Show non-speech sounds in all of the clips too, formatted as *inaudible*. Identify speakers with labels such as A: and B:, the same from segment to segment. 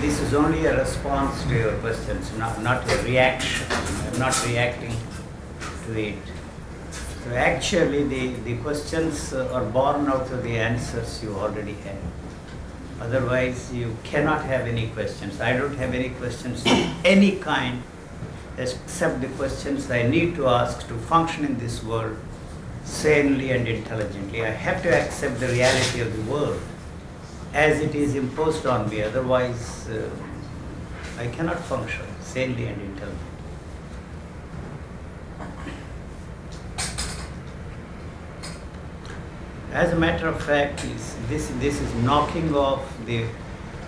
A: this is only a response to your questions, not, not a reaction. I'm not reacting to it. So actually, the, the questions are born out of the answers you already have. Otherwise, you cannot have any questions. I don't have any questions of any kind except the questions I need to ask to function in this world sanely and intelligently. I have to accept the reality of the world as it is imposed on me, otherwise, uh, I cannot function sanely and intelligently. As a matter of fact, this, this is knocking off the,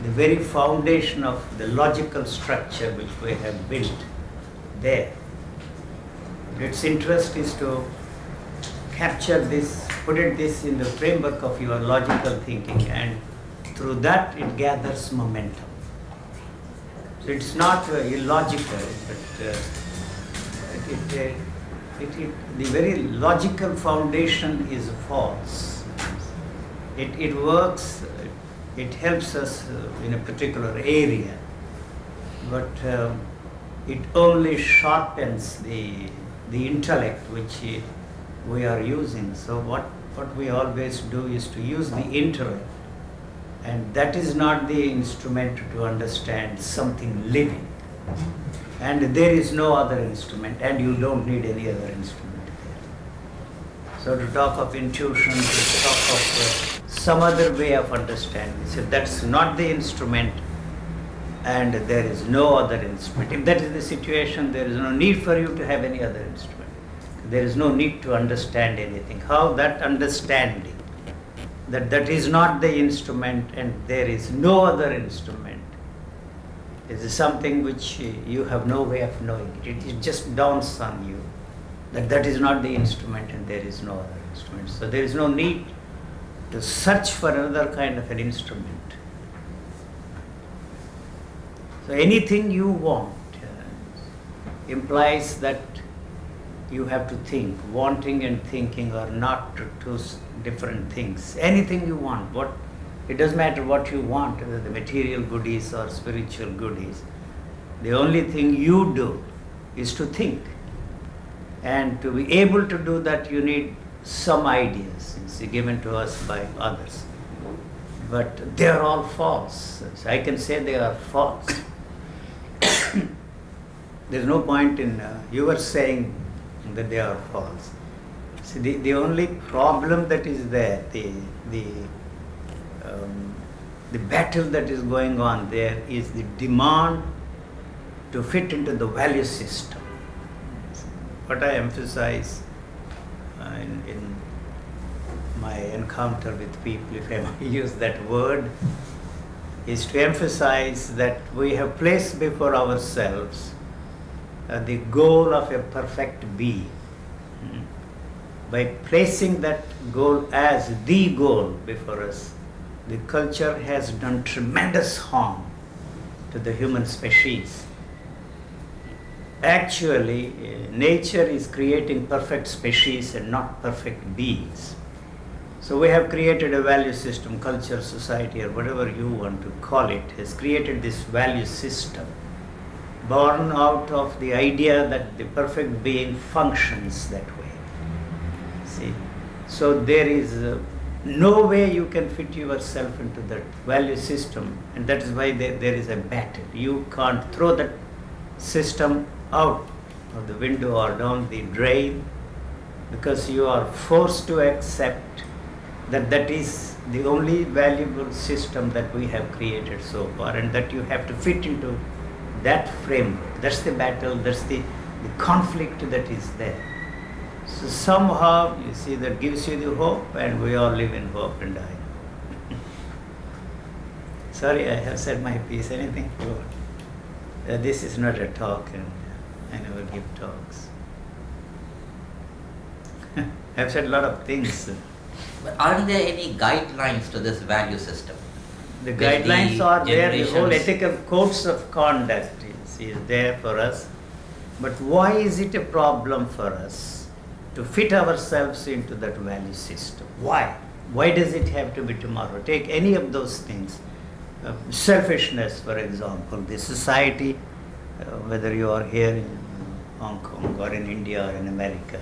A: the very foundation of the logical structure which we have built there. Its interest is to capture this, put it this in the framework of your logical thinking, and through that it gathers momentum. So it's not uh, illogical, but uh, it, it, uh, it, the very logical foundation is false. It, it works, it helps us uh, in a particular area, but uh, it only sharpens the, the intellect which we are using. So what, what we always do is to use the intellect and that is not the instrument to understand something living. And there is no other instrument and you don't need any other instrument there. So to talk of intuition, to talk of uh, some other way of understanding, so that's not the instrument and there is no other instrument. If that is the situation, there is no need for you to have any other instrument. There is no need to understand anything. How that understanding, that that is not the instrument and there is no other instrument, It is something which you have no way of knowing. It, it just dawns on you that that is not the instrument and there is no other instrument. So there is no need to search for another kind of an instrument. So anything you want uh, implies that you have to think. Wanting and thinking are not two different things. Anything you want, what it doesn't matter what you want, whether the material goodies or spiritual goodies. The only thing you do is to think. And to be able to do that, you need some ideas it's given to us by others. But they are all false. I can say they are false. *coughs* There's no point in uh, you were saying that they are false. See, the, the only problem that is there, the, the, um, the battle that is going on there is the demand to fit into the value system. What I emphasize uh, in, in my encounter with people, if I *laughs* use that word, is to emphasize that we have placed before ourselves the goal of a perfect being. By placing that goal as the goal before us, the culture has done tremendous harm to the human species. Actually, uh, nature is creating perfect species and not perfect beings. So we have created a value system, culture, society, or whatever you want to call it, has created this value system born out of the idea that the perfect being functions that way. See, so there is uh, no way you can fit yourself into that value system, and that is why there, there is a battle. You can't throw that system out of the window or down the drain because you are forced to accept that that is the only valuable system that we have created so far and that you have to fit into that framework. That's the battle, that's the, the conflict that is there. So somehow, you see, that gives you the hope and we all live in hope and die. *laughs* Sorry, I have said my piece. Anything? Uh, this is not a talk and I never give talks. *laughs* I've said a lot of things.
B: But aren't there any guidelines to this value system?
A: The guidelines the are there, the whole ethical codes of conduct is, is there for us. But why is it a problem for us to fit ourselves into that value system? Why? Why does it have to be tomorrow? Take any of those things. uh, selfishness, for example. The society, uh, whether you are here in Hong Kong or in India or in America,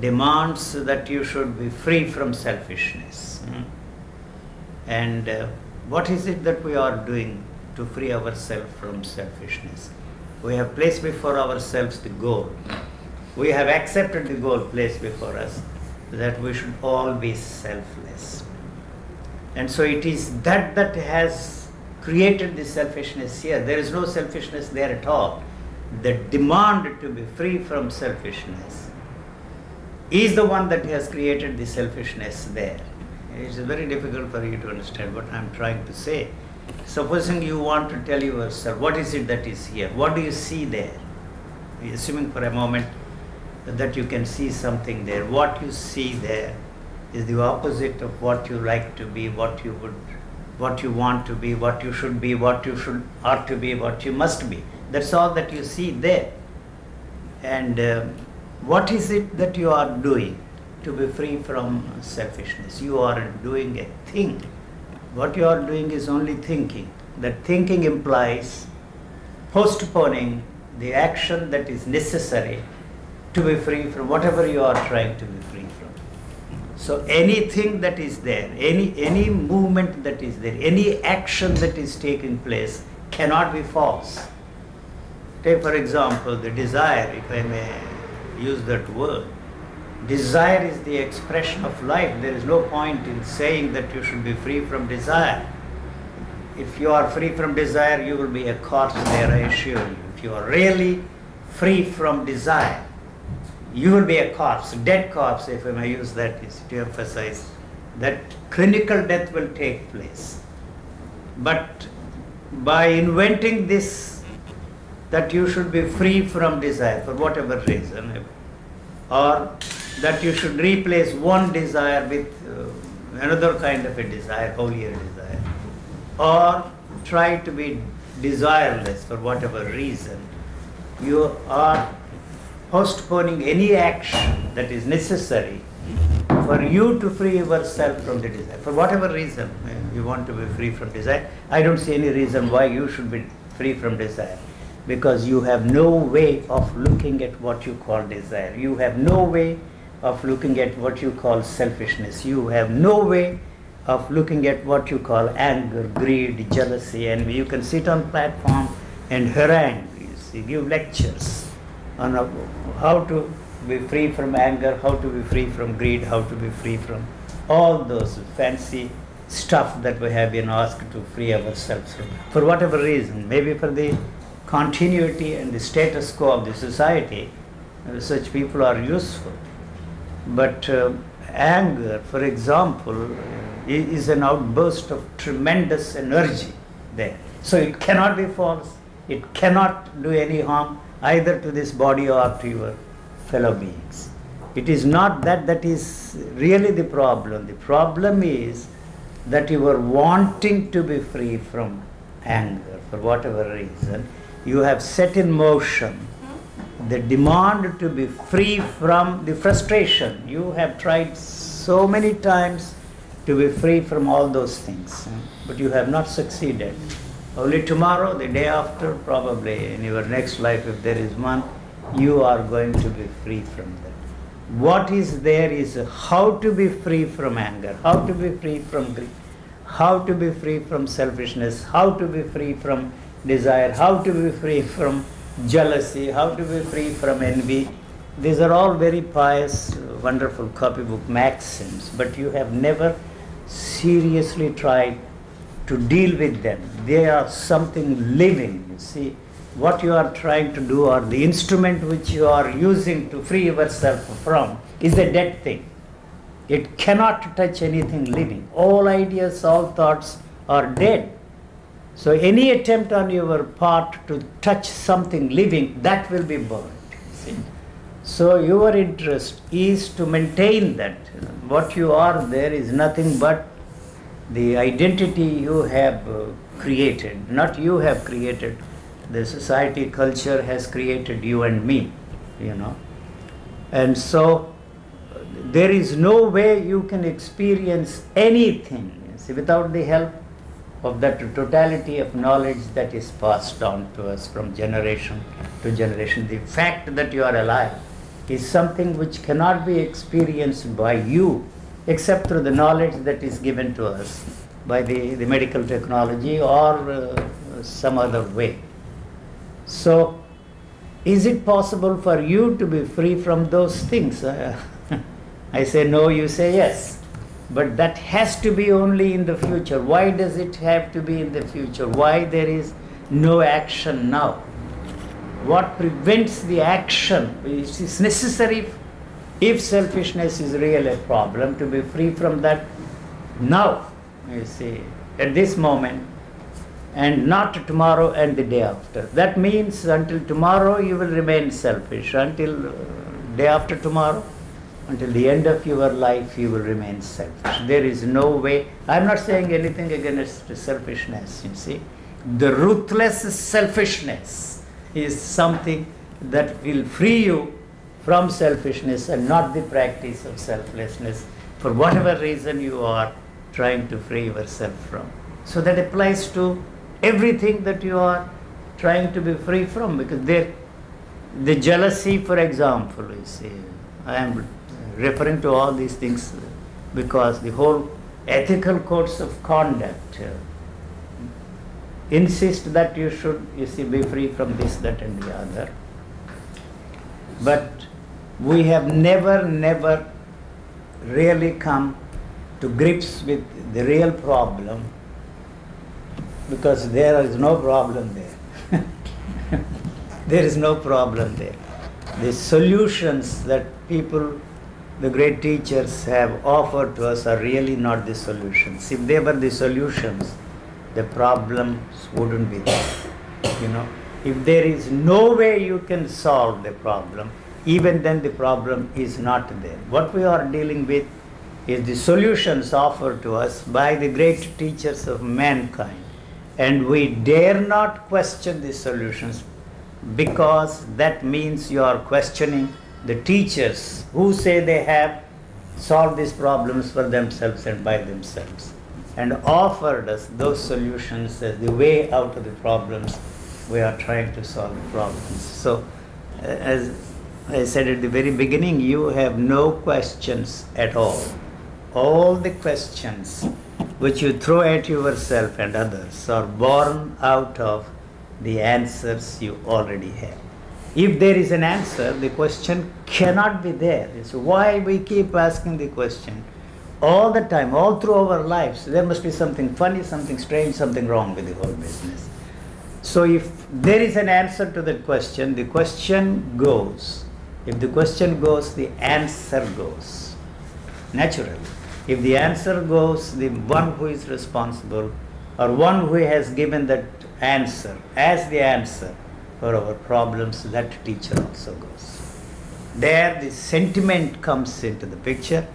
A: demands that you should be free from selfishness. hmm? And uh, what is it that we are doing to free ourselves from selfishness? We have placed before ourselves the goal. We have accepted the goal placed before us that we should all be selfless. And so it is that that has created the selfishness here. There is no selfishness there at all. The demand to be free from selfishness is the one that has created the selfishness there. It's very difficult for you to understand what I'm trying to say. Supposing you want to tell yourself what is it that is here, what do you see there? Assuming for a moment that you can see something there, what you see there is the opposite of what you like to be, what you would, what you want to be, what you should be, what you should ought to be, what you must be. That's all that you see there. And um, what is it that you are doing to be free from selfishness? You are doing a thing. What you are doing is only thinking. That thinking implies postponing the action that is necessary to be free from whatever you are trying to be free from. So anything that is there, any any movement that is there, any action that is taking place cannot be false. Take for example the desire, if I may use that word. Desire is the expression of life. There is no point in saying that you should be free from desire. If you are free from desire, you will be a corpse there, I assure you. If you are really free from desire, you will be a corpse, dead corpse, if I may use that to emphasize that clinical death will take place. But by inventing this, that you should be free from desire for whatever reason, or that you should replace one desire with uh, another kind of a desire, holier desire, or try to be desireless for whatever reason, you are postponing any action that is necessary for you to free yourself from the desire. For whatever reason uh, you want to be free from desire, I don't see any reason why you should be free from desire. Because you have no way of looking at what you call desire. You have no way of looking at what you call selfishness. You have no way of looking at what you call anger, greed, jealousy, and you can sit on platform and harangue, you see, give lectures on how to be free from anger, how to be free from greed, how to be free from all those fancy stuff that we have been asked to free ourselves from. For whatever reason, maybe for the continuity and the status quo of the society, uh, such people are useful. But uh, anger, for example, is an outburst of tremendous energy there. So it cannot be false. It cannot do any harm either to this body or to your fellow beings. It is not that that is really the problem. The problem is that you are wanting to be free from anger for whatever reason. You have set in motion the demand to be free from the frustration. You have tried so many times to be free from all those things, eh? but you have not succeeded. Only tomorrow, the day after, probably in your next life, if there is one, you are going to be free from that. What is there is how to be free from anger, how to be free from greed, how to be free from selfishness, how to be free from desire, how to be free from jealousy, how to be free from envy. These are all very pious, wonderful copybook maxims, but you have never seriously tried to deal with them. They are something living. You see, what you are trying to do or the instrument which you are using to free yourself from is a dead thing. It cannot touch anything living. All ideas, all thoughts are dead. So any attempt on your part to touch something living, that will be burned. So your interest is to maintain that. What you are there is nothing but the identity you have uh, created, not you have created. The society culture has created you and me, you know. And so there is no way you can experience anything see, without the help of that totality of knowledge that is passed on to us from generation to generation. The fact that you are alive is something which cannot be experienced by you except through the knowledge that is given to us by the, the medical technology or uh, some other way. So, is it possible for you to be free from those things? *laughs* I say no, you say yes. But that has to be only in the future. Why does it have to be in the future? Why there is no action now? What prevents the action? It is necessary if selfishness is really a problem to be free from that now, you see, at this moment, and not tomorrow and the day after. That means until tomorrow you will remain selfish, until uh, day after tomorrow until the end of your life you will remain selfish. There is no way. I'm not saying anything against selfishness, you see. The ruthless selfishness is something that will free you from selfishness and not the practice of selflessness for whatever reason you are trying to free yourself from. So that applies to everything that you are trying to be free from because there the jealousy for example you see I am referring to all these things because the whole ethical codes of conduct insist that you should, you see, be free from this, that, and the other. But we have never, never really come to grips with the real problem because there is no problem there. *laughs* there is no problem there. The solutions that people the great teachers have offered to us are really not the solutions. If they were the solutions, the problems wouldn't be there. You know, if there is no way you can solve the problem, even then the problem is not there. What we are dealing with is the solutions offered to us by the great teachers of mankind. And we dare not question the solutions because that means you are questioning the teachers who say they have solved these problems for themselves and by themselves and offered us those solutions as the way out of the problems we are trying to solve problems. So, as I said at the very beginning, you have no questions at all. All the questions which you throw at yourself and others are born out of the answers you already have. If there is an answer, the question cannot be there. It's why we keep asking the question all the time, all through our lives. There must be something funny, something strange, something wrong with the whole business. So, if there is an answer to that question, the question goes. If the question goes, the answer goes. Naturally. If the answer goes, the one who is responsible or one who has given that answer as the answer for our problems, that teacher also goes. There, the sentiment comes into the picture,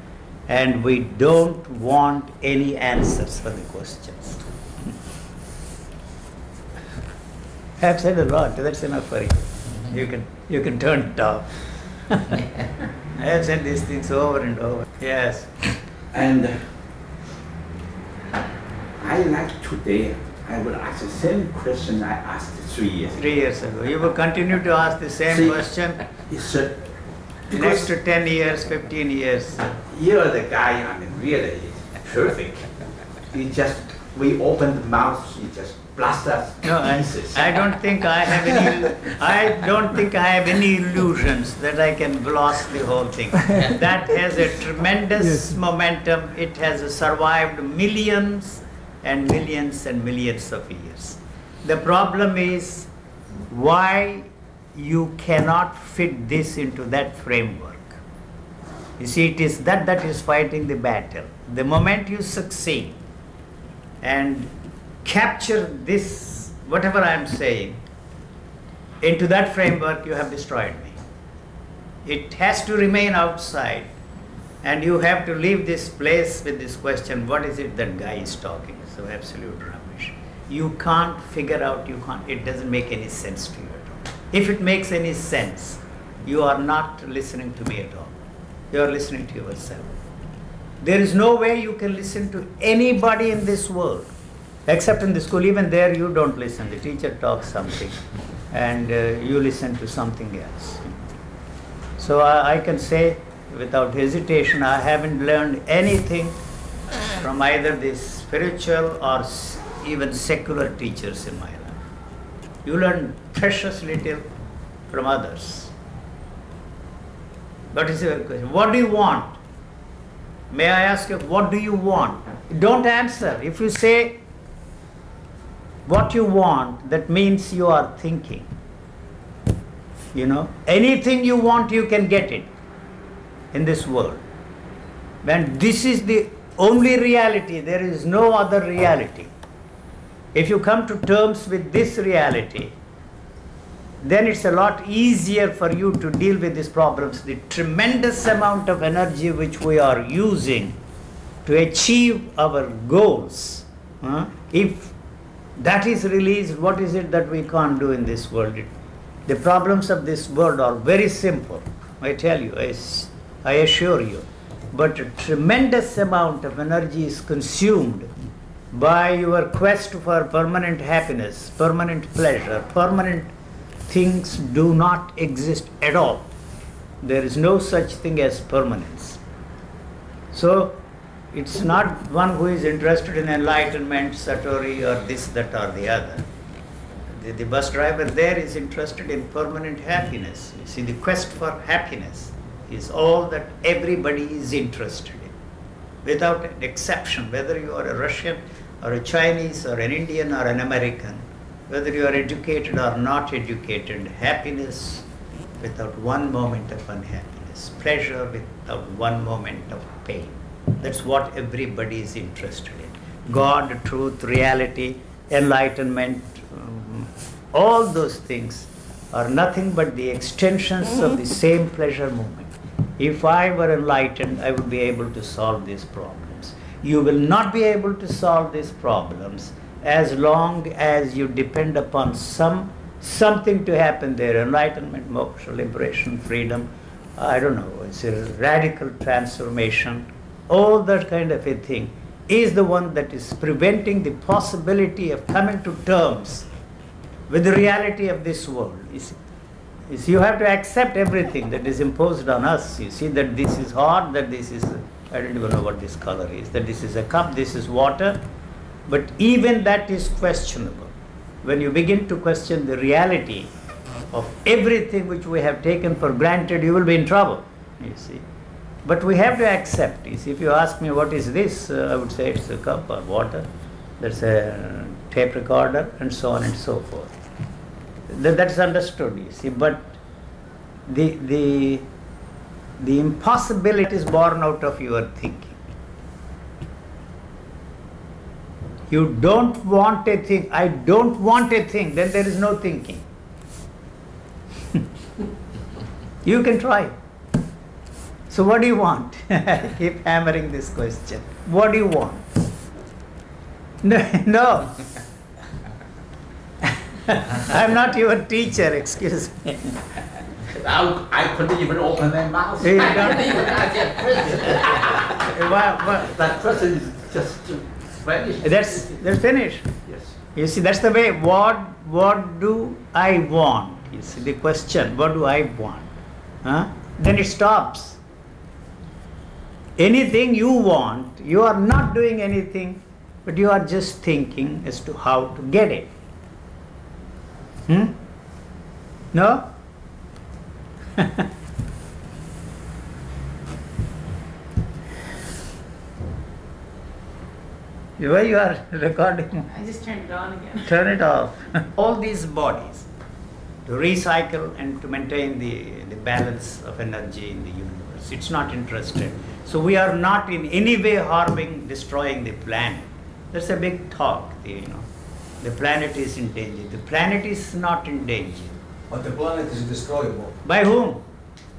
A: and we don't want any answers for the questions. *laughs* I have said a lot, that's enough for you. You can, you can turn it off. *laughs* I have said these things over and over. Yes.
C: And I like to today, I will ask the same question I asked three years ago.
A: Three years ago. You will continue to ask the same
C: See,
A: question
C: It's uh,
A: next to 10 years, 15 years.
C: you're the guy, I mean, really perfect. You just, we open the mouth, you just blast us.
A: No, I. I don't think I have any, I don't think I have any illusions that I can blast the whole thing. That has a tremendous
D: Yes.
A: momentum. It has survived millions and millions and millions of years. The problem is why you cannot fit this into that framework. You see, it is that that is fighting the battle. The moment you succeed and capture this, whatever I am saying, into that framework, you have destroyed me. It has to remain outside, and you have to leave this place with this question what is it that guy is talking? So, absolute rubbish. You can't figure out, you can't, it doesn't make any sense to you at all. If it makes any sense, you are not listening to me at all. You are listening to yourself. There is no way you can listen to anybody in this world Except in the school, even there you don't listen. The teacher talks something and uh, you listen to something else. So I, I can say without hesitation, I haven't learned anything from either the spiritual or even secular teachers in my life. You learn precious little from others. What is your question? What do you want? May I ask you, what do you want? Don't answer. If you say what you want, that means you are thinking. You know, anything you want, you can get it in this world. And this is the only reality, there is no other reality. If you come to terms with this reality, then it's a lot easier for you to deal with these problems. The tremendous amount of energy which we are using to achieve our goals, huh, if that is released, what is it that we can't do in this world? The problems of this world are very simple, I tell you, I, s- I assure you. But a tremendous amount of energy is consumed by your quest for permanent happiness, permanent pleasure, permanent things do not exist at all. There is no such thing as permanence. So it's not one who is interested in enlightenment, satori, or this, that, or the other. The, the bus driver there is interested in permanent happiness. You see, the quest for happiness is all that everybody is interested in, without an exception, whether you are a Russian or a Chinese or an Indian or an American, whether you are educated or not educated, happiness without one moment of unhappiness, pleasure without one moment of pain. That's what everybody is interested in. God, truth, reality, enlightenment, um, all those things are nothing but the extensions of the same pleasure moment. If I were enlightened, I would be able to solve these problems. You will not be able to solve these problems as long as you depend upon some something to happen there. Enlightenment moksha liberation freedom i don't know it's a radical transformation. All that kind of a thing is the one that is preventing the possibility of coming to terms with the reality of this world you see you see, you have to accept everything that is imposed on us. You see that this is hot, that this is, I don't even know what this color is, that this is a cup, this is water. But even that is questionable. When you begin to question the reality of everything which we have taken for granted, you will be in trouble. You see. But we have to accept. You see, if you ask me what is this, uh, I would say it's a cup or water. There's a tape recorder and so on and so forth that's understood you see but the the the impossibility is born out of your thinking. You don't want a thing i don't want a thing then there is no thinking. *laughs* You can try. So what do you want? *laughs* Keep hammering this question. What do you want? *laughs* No no *laughs* I'm not your teacher, excuse me.
C: I, *laughs* I couldn't even open my mouth.
A: You
C: I
A: don't-
C: even ask a question. That question is just vanished.
A: That's that's finished.
C: yes.
A: You see, that's the way. What what do I want? You see, the question. What do I want? Huh? Then it stops. Anything you want, you are not doing anything, but you are just thinking as to how to get it. Hmm? No? *laughs* Why you are recording?
D: I just turned it on again. *laughs*
A: Turn it off. *laughs* All these bodies to recycle and to maintain the, the balance of energy in the universe. It's not interested. So we are not in any way harming, destroying the planet. That's a big talk, you know. The planet is in danger. The planet is not in danger.
E: But the planet is destroyable
A: By whom?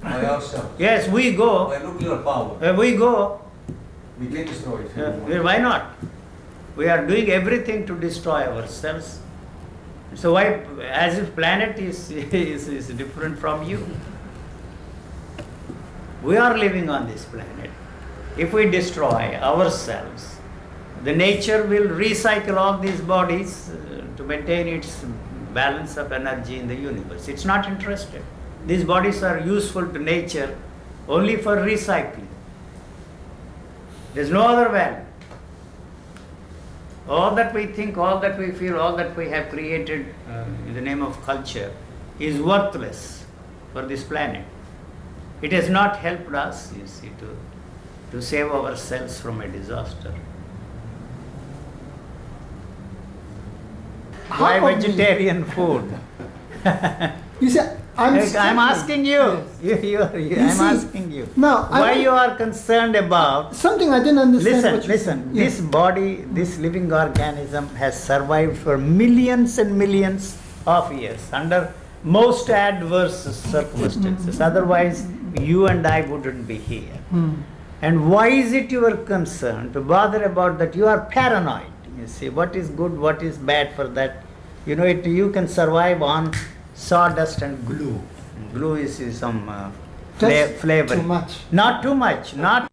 E: by ourselves.
A: Yes, we go.
E: By nuclear power.
A: Uh, we go.
E: We can destroy it. we
A: Uh, why not? We are doing everything to destroy ourselves. So why, as if planet is, *laughs* is, is different from you? We are living on this planet. If we destroy ourselves, the nature will recycle all these bodies uh, to maintain its balance of energy in the universe. It's not interested. These bodies are useful to nature only for recycling. There's no other value. All that we think, all that we feel, all that we have created uh, in the name of culture is worthless for this planet. It has not helped us, you see, to, to save ourselves from a disaster.
D: Me?
A: vegetarian food? *laughs*
D: You see, I'm.
A: I'm, asking you.
D: Yes. *laughs*
A: You, you, you,
D: You
A: I'm
D: see,
A: asking you.
D: now, I
A: why
D: want-
A: you are concerned about
D: Something I didn't understand.
A: Listen, listen.
D: Yes.
A: This body, this living organism has survived for millions and millions of years under most adverse circumstances. Otherwise, you and I wouldn't be here.
D: Hmm.
A: And why is it your concern to bother about that? You are paranoid. You see, what is good, what is bad for that. You know, it, you can survive on sawdust and glue. Glue is, is some uh, fla- flavor.
D: too much.
A: Not too much. Not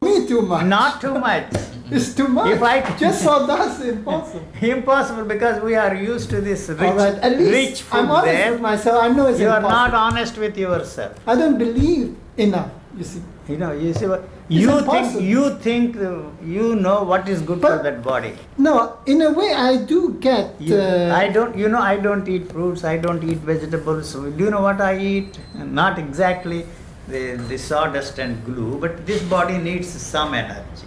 D: Me too much.
A: not too much. *laughs*
D: It's too much.
A: If I- *laughs*
D: just saw that's impossible. *laughs*
A: Impossible because we are used to this rich,
D: All right, at least
A: rich food
D: I'm honest
A: there.
D: with myself. I know it's
A: You are not honest with yourself.
D: I don't believe enough. You see.
A: You know, you see, what- you think you think uh, you know what is good for that body.
D: No, in a way, I do get.
A: You,
D: uh,
A: I don't, you know, I don't eat fruits. I don't eat vegetables. Do you know what I eat? Not exactly the, the sawdust and glue, but this body needs some energy.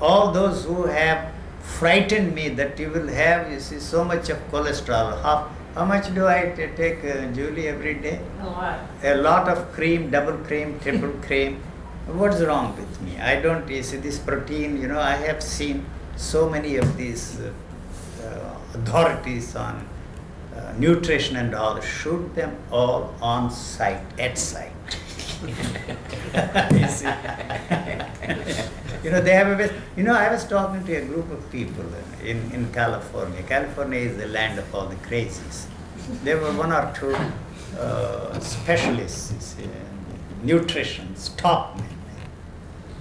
A: All those who have frightened me that you will have, you see, so much of cholesterol. How, how much do I t- take, uh, Julie, every day?
F: A lot.
A: a lot of cream, double cream, triple cream. What's wrong with me? I don't you see this protein. You know, I have seen so many of these uh, uh, authorities on uh, nutrition and all shoot them all on sight, at sight. *laughs* you know, they have a. best- You know, I was talking to a group of people in, in California. California is the land of all the crazies. There were one or two uh, specialists, you see, nutrition, top men.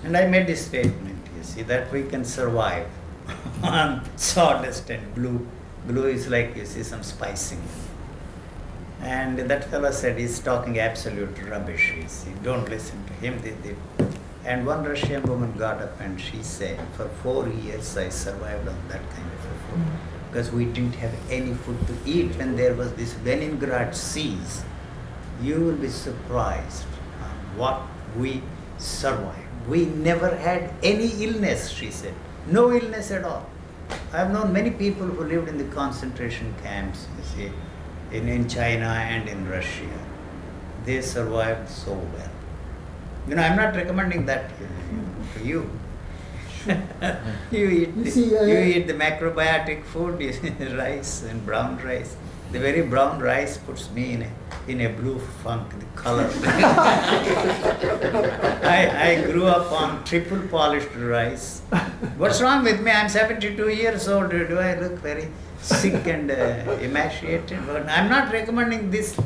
A: And I made this statement, you see, that we can survive *laughs* on sawdust and glue. Glue is like, you see, some spicing. And that fellow said he's talking absolute rubbish. You see, don't listen to him. They, they. And one Russian woman got up and she said, for four years I survived on that kind of food mm. because we didn't have any food to eat when there was this Leningrad siege. You will be surprised on what we survived. We never had any illness, she said. No illness at all. I have known many people who lived in the concentration camps, you see, in, in China and in Russia. They survived so well. You know, I'm not recommending that to you. *laughs* you eat
D: You
A: the,
D: see, uh,
A: you eat the macrobiotic food, *laughs* rice and brown rice. The very brown rice puts me in a, in a blue funk, the color. *laughs* I, I grew up on triple polished rice. What's wrong with me? I'm 72 years old. Do I look very sick and uh, emaciated? But I'm not recommending this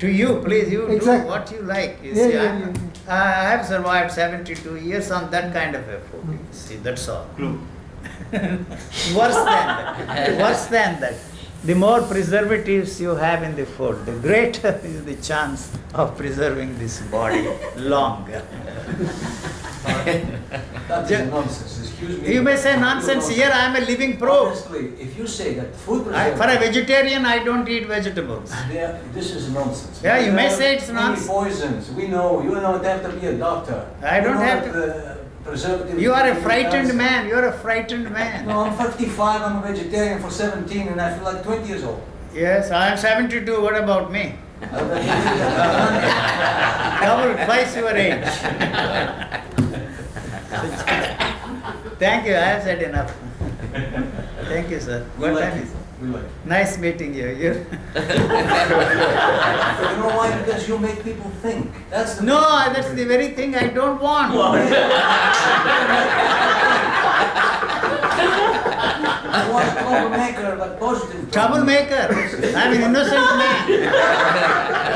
A: to you. Please, you
D: Exactly.
A: do what you like. You
D: Yeah,
A: see,
D: yeah,
A: I'm-
D: yeah,
A: I have survived 72 years on that kind of a food. You see, that's all.
C: Glue. *laughs*
A: Worse than that. *laughs* Worse than that. The more preservatives you have in the food, the greater *laughs* is the chance of preserving this body *laughs* longer.
E: That
A: Yeah.
E: is nonsense, excuse me.
A: You may say nonsense, here I am a living proof.
E: Honestly, if you say that food
A: I, for a vegetarian, I don't eat vegetables.
E: are- this is nonsense.
A: Yeah, you may say it's nonsense.
E: poisons, we know, you don't have to be a doctor.
A: I don't have to-
E: uh, Preservatives.
A: You are a frightened man, you are a frightened man.
E: No, I'm 55, I'm a vegetarian for 17 and I feel like 20 years old.
A: Yes, I am 72, what about me?
E: But you need that.
A: Double, twice your age. *laughs* Thank you, I have said enough. Thank you, sir.
E: We
A: What
E: like
A: time
E: it.
A: is it?
E: We like it.
A: Nice meeting you. you
E: you know why? *laughs* Because you make people think. That's the
A: no, that's the very thing I don't want.
E: I want a troublemaker, but positive.
A: Troublemaker. I'm an innocent man.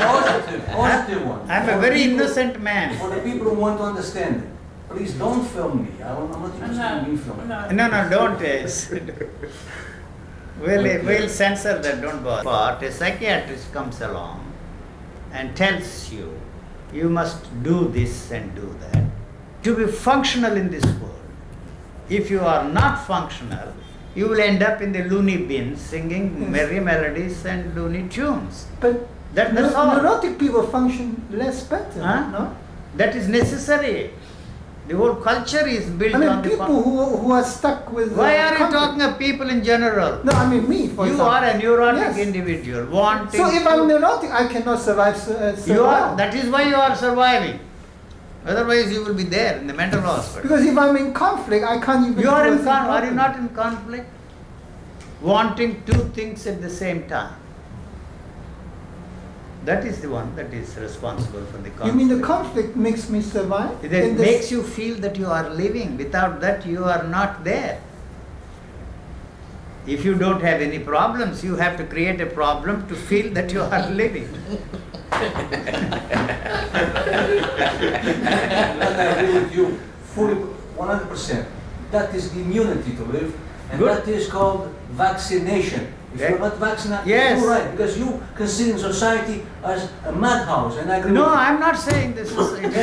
E: Positive, positive one.
A: I'm a
E: For
A: very
E: people-
A: innocent man.
E: For the people who want to understand it. Please don't film me. I don't, I'm not interested in being filmed.
A: No, no, don't. uh, *laughs* We'll, we'll censor that, don't bother. But a psychiatrist comes along and tells you, you must do this and do that to be functional in this world. If you are not functional, you will end up in the loony bin singing
D: Yes.
A: merry melodies and loony tunes.
D: But
A: That- that's
D: neu-
A: all.
D: neurotic people function less better,
A: Huh?
D: no?
A: That is necessary. The whole culture is built
D: I mean,
A: on
D: people
A: fun-
D: who, who are stuck with.
A: Why are you talking of people in general?
D: No, I mean me, for
A: you
D: example.
A: are a neurotic
D: Yes.
A: individual wanting.
D: So if I'm neurotic, I cannot survive uh, so
A: you are. That is why you are surviving. Otherwise, you will be there in the mental hospital.
D: Because if I'm in conflict, I can't even.
A: you are in conflict. Are you not in conflict? Wanting two things at the same time. That is the one that is responsible for the conflict.
D: You mean the conflict makes me survive?
A: It
D: In
A: makes you feel that you are living. Without that, you are not there. If you don't have any problems, you have to create a problem to feel that you are living.
E: And I agree with you fully, 100%. That is the immunity to live, and
A: Good.
E: that is called vaccination. If
A: Yeah.
E: you're not vaccinated,
A: Yes.
E: you're right, because you consider society as a madhouse, and I agree
A: No,
E: with.
A: I'm not saying this is. *laughs* It's
E: No,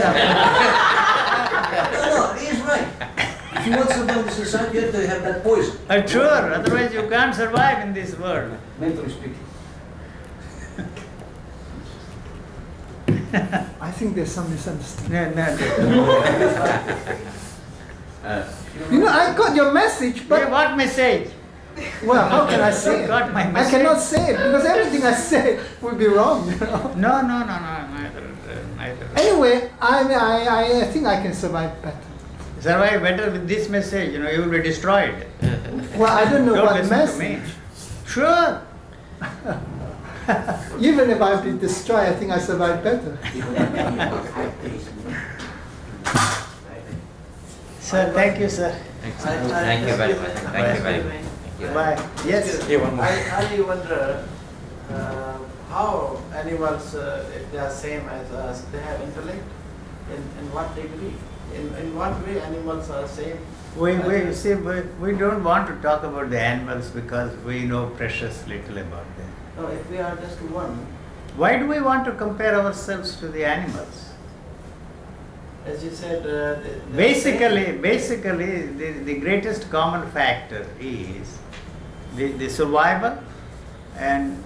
E: no, he is right. If you want to survive in society, you have to have that poison,
A: Uh, sure, otherwise you can't survive in this world.
E: mentally speaking.
D: I think there's some misunderstanding.
A: No, no,
C: Uh, *laughs*
D: You know, I got your message,
A: But
D: but
A: what message? *laughs*
D: well, how can I say it?
A: got my
D: I
A: message?
D: cannot say it because everything I say would be wrong. You know. *laughs*
A: No, no, no, no, neither, uh, neither.
D: Anyway, I, I, I think I can survive better.
A: Survive better with this message, you know, you will be destroyed. *laughs*
D: Well, I don't know
A: Don't
D: what
A: listen to me.
D: message.
A: Sure.
D: Even if I've been destroyed, I think I survive better.
A: Sir, thank you, sir.
B: Thank you very much. Thank you very much. Thank you.
A: Bye. Yes.
F: I, I wonder uh, how animals, uh, if they are same as us, they have intellect, in, in what degree? In, in what way animals are same?
A: We, we, see, we, we don't want to talk about the animals because we know precious little about them.
F: No, if we are just one,
A: Why do we want to compare ourselves to the animals?
F: as you said, uh, they- they are
A: Basically, basically, the, the greatest common factor is the, the survival and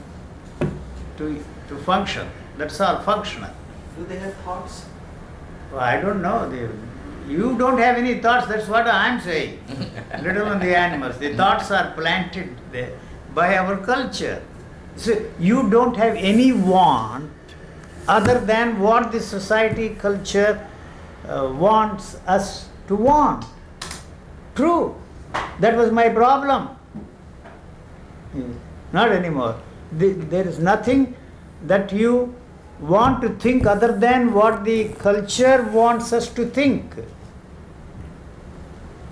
A: to, to function. That's all functional.
F: Do they have thoughts?
A: Well, I don't know. The, you don't have any thoughts, that's what I'm saying. *laughs* Let alone the animals. The thoughts are planted there by our culture. So you don't have any want other than what the society culture uh, wants us to want. True. That was my problem. Hmm. Not anymore. The- There is nothing that you want to think other than what the culture wants us to think.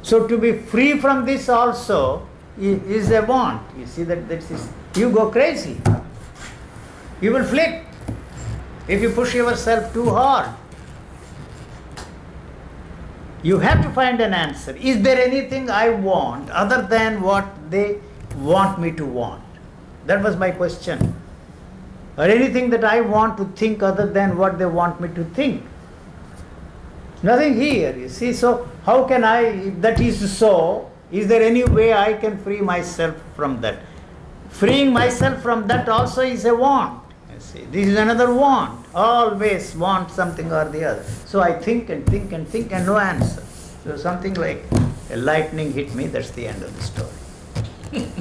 A: So to be free from this also is a want. You see that that is you go crazy. You will flip if you push yourself too hard. You have to find an answer. Is there anything I want other than what they want me to want? That was my question. Or anything that I want to think other than what they want me to think? Nothing here, you see. So, how can I, if that is so, is there any way I can free myself from that? Freeing myself from that also is a want. You see, this is another want. Always want something or the other. So I think and think and think and no answer. So something like a lightning hit me, that's the end of the story. *laughs*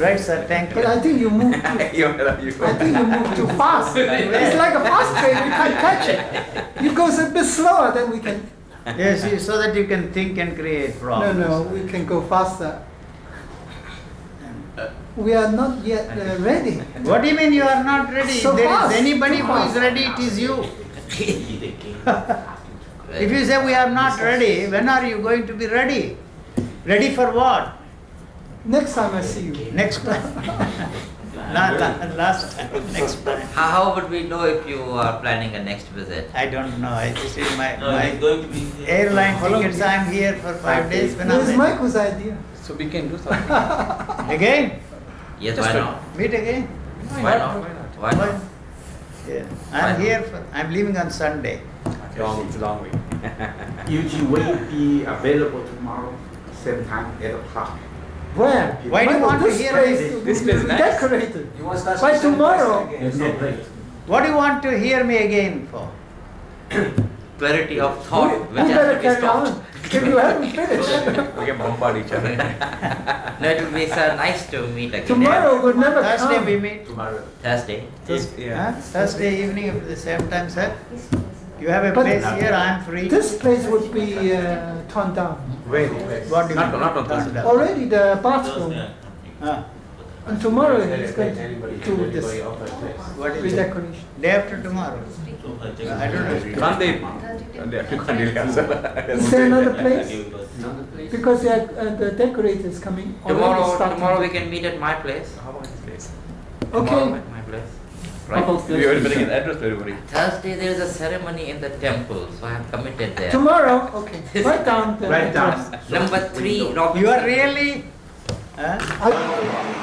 A: right, sir? Thank
D: But
A: you.
D: I think you move too, *laughs* I think you move too fast. *laughs* It's like a fast train, You can't catch it. You go a bit slower, then we can.
A: Yes, so that you can think and create
D: No,
A: problems.
D: no, we can go faster. We are not yet uh, ready.
A: What do you mean you are not ready?
D: So
A: if there
D: fast,
A: is anybody who is ready, it is you. *laughs* If you say we are not ready, when are you going to be ready? Ready for what?
D: Next time I see you.
A: Next *laughs* time. La- la- last time, next time.
B: How, how would we know if you are planning a next visit?
A: I don't know, I just see my,
G: No,
A: my
G: going to be.
A: airline tickets, I'm here for five days when I'm
D: It's
A: there.
D: Michael's idea.
H: So we can do *laughs* something.
A: Again,
B: Yes,
H: Just
B: why not?
A: meet again.
B: Why not? Why
A: Why?
B: not?
A: Yeah, I'm
B: not?
A: here for, I'm leaving on Sunday.
H: Long, it's a long way. *laughs*
C: U.G., will you be available tomorrow, same time, eight o'clock?
D: Where?
A: Why do you want to hear
D: place
A: this?
H: This place is nice.
D: Decorated.
E: You want us
D: By tomorrow.
C: There's no place.
A: What do you want to hear me again for? *coughs*
B: Clarity of thought,
D: we
B: which
D: better
B: has to be
D: carry
B: stopped.
D: on. If you haven't finished, *laughs*
H: We can bombard each other.
B: No, it would be so nice to meet again.
D: tomorrow will never
A: Thursday we
D: come.
A: meet.
C: Tomorrow.
B: Thursday.
A: Thurs-
H: Yeah.
A: Thursday evening at the same time, sir? You have a
D: But-
A: place here, I'm free.
D: This place would be uh, torn down.
C: Where?
A: What do you
H: Not-
A: mean?
H: not on
A: Turn
H: Thursday.
A: down.
D: Already the
G: Thursday,
D: bathroom.
A: Ah,
D: And tomorrow he's going to do this
C: offer place?
A: What is it?
D: redecoration.
A: Day after tomorrow?
G: I
A: don't know.
H: Sunday. Sunday, you can't really answer.
D: Is there another place?
G: it.
D: Because they are- uh, the decorators coming. already
B: Tomorrow,
D: starting.
B: tomorrow we can meet at my place.
H: How about this place?
B: Tomorrow
D: Okay.
B: at my place.
D: How
B: Right.
H: We
D: this?
H: already better get address to everybody.
B: Thursday there is a ceremony in the temple, so I have committed there.
D: Tomorrow, okay. *laughs* Write down the
C: Write down.
D: address. *laughs*
B: Number three, Robinson.
A: You are really? Huh?
D: I-